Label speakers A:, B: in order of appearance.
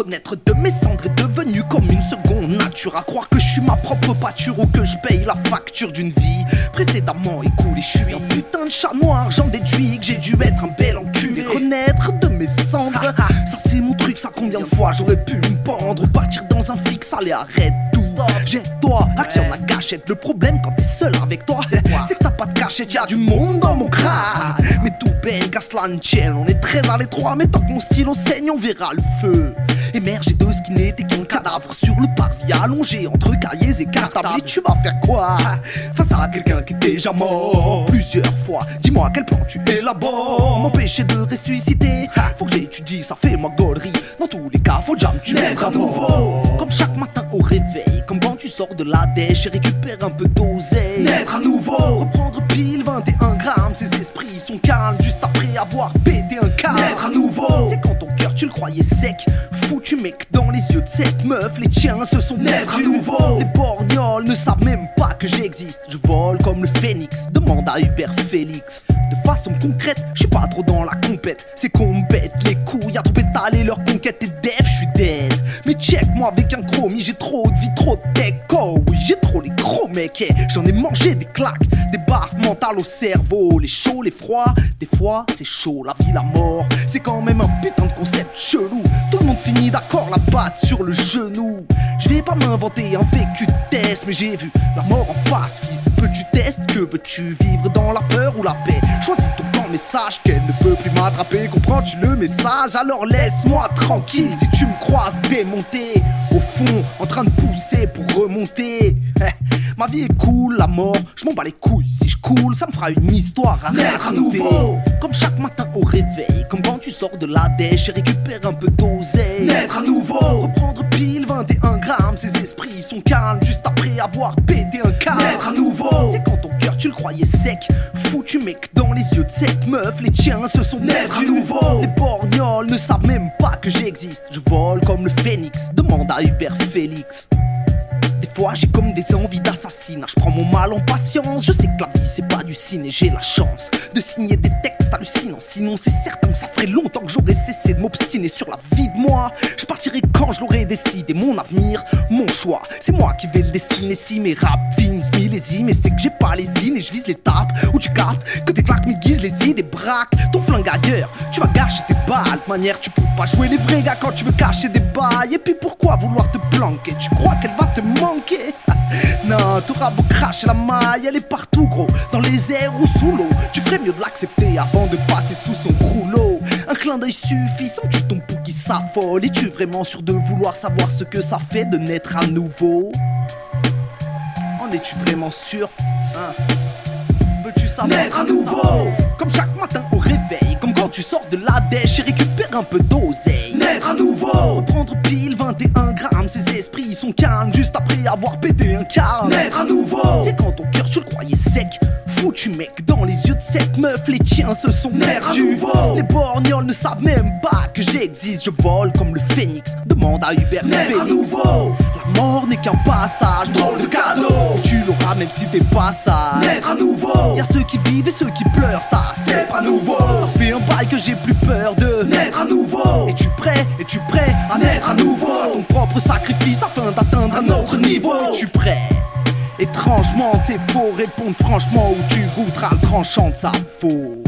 A: Renaître de mes cendres est devenu comme une seconde nature. À croire que je suis ma propre pâture ou que je paye la facture d'une vie précédemment écoulée. Je suis un putain de chat noir, j'en déduis que j'ai dû être un bel enculé. Renaître de mes cendres, ça c'est mon truc, ça combien de fois j'aurais pu me pendre ou partir dans un fixe, allez arrête tout. Jette-toi, actionne la gâchette. Le problème quand t'es seul avec toi, c'est que t'as pas de cachette, y'a du monde dans mon crâne. Mais tout la tienne, on est très à l'étroit, mais tant que mon stylo saigne, on verra le feu. Émerger de ce qui n'était qu'un cadavre sur le parvis allongé entre cahiers et cartables. Et tu vas faire quoi face à quelqu'un qui est déjà mort plusieurs fois? Dis-moi à quel plan tu élabores? M'empêcher de ressusciter? Faut que j'étudie, ça fait ma gaulerie. Dans tous les cas, faut jamais tu
B: Naître à nouveau.
A: Comme chaque matin au réveil Comme quand tu sors de la dèche et récupères un peu d'oseille.
B: Naître à nouveau
A: croyais sec. Foutu mec dans les yeux de cette meuf Les tiens se sont
B: Naître nouveau.
A: Les borgnoles ne savent même pas que j'existe. Je vole comme le phénix Demande à Hubert Félix. De façon concrète, je suis pas trop dans la compète. C'est qu'on me bête les couilles à trop étaler leur conquête et def, je suis dead Mais check moi avec un chromie, j'ai trop de vie, trop de tech. Oh oui, j'ai trop les gros mecs J'en ai mangé des claques, des baffes mentales au cerveau. Les chauds, les froids, des fois c'est chaud La vie, la mort, c'est quand même un putain de concept chelou. Tout le monde finit d'accord, la patte sur le genou. Je vais pas m'inventer un vécu de test Mais j'ai vu la mort en face, fils Peu tu testes, que veux-tu vivre dans la peur ou la paix? Choisis camp, message qu'elle ne peut plus m'attraper. Comprends-tu le message? Alors laisse-moi tranquille si tu me croises démonté Au fond, en train de pousser pour remonter. Eh, Ma vie est cool, la mort, je m'en bats les couilles. Si je coule, ça me fera une histoire à raconter.
B: nouveau.
A: Comme chaque matin au réveil Comme quand tu sors de la dèche et récupères un peu d'oseille.
B: Naître à nouveau.
A: Reprendre pile 21 grammes, ses esprits sont calmes juste après avoir pété un câble.
B: Naître à nouveau.
A: C'est quand cœur tu le croyais sec, foutu mec dans les yeux de cette meuf, les tiens se sont
B: Naître à nouveau.
A: Les borgnoles ne savent même pas que j'existe. Je vole comme le phénix, demande à Hubert Félix. Des fois j'ai comme des envies d'assassinat Je prends mon mal en patience Je sais que la vie c'est pas du ciné J'ai la chance de signer des textes hallucinants Sinon c'est certain que ça ferait longtemps que j'aurais cessé de m'obstiner sur la vie de moi Je partirai quand je l'aurai décidé. Mon avenir, mon choix C'est moi qui vais le dessiner. Si mes rap films millésimes Mais c'est que j'ai pas les îles et je vise l'étape Où tu captes que tes claques m'aiguisent les idées braques. Ton flingue ailleurs, tu vas gâcher tes balles. De manière tu peux pas jouer les vrais gars quand tu veux cacher des bails. Et puis pourquoi vouloir te planquer? Tu crois qu'elle va te manquer? Non, t'auras beau cracher la maille, elle est partout gros. Dans les airs ou sous l'eau Tu ferais mieux de l'accepter avant de passer sous son rouleau clin d'œil suffisant, tu tombes pour qui s'affole. Es-tu vraiment sûr de vouloir savoir ce que ça fait de naître à nouveau? En es-tu vraiment sûr hein? Veux-tu savoir
B: Naître à nouveau.
A: Comme chaque matin au réveil Comme quand tu sors de la dèche et récupères un peu d'oseille.
B: Naître à nouveau.
A: Reprendre pile 21 grammes, ses esprits sont calmes juste après avoir pété un câble.
B: Naître à nouveau.
A: C'est quand ton cœur tu le croyais sec, foutu mec dans les yeux de cette meuf, les tiens se sont perdus.
B: nouveau.
A: Les borgnoles ne savent même pas que j'existe, je vole comme le phénix. Demande à Hubert
B: Naître à
A: Félix.
B: nouveau
A: La mort n'est qu'un passage,
B: Drôle de cadeau.
A: Tu l'auras même si t'es pas sage.
B: Naître à nouveau
A: Y'a ceux qui vivent et ceux qui pleurent, ça
B: C'est pas nouveau
A: Ça fait un bail que j'ai plus peur de.
B: Naître à nouveau
A: Es-tu prêt Es-tu prêt à
B: Naître à nouveau.
A: Ton propre sacrifice afin d'atteindre un autre niveau Es-tu prêt? Étrangement, c'est faux, répondre franchement ou tu goûteras le tranchant de sa faute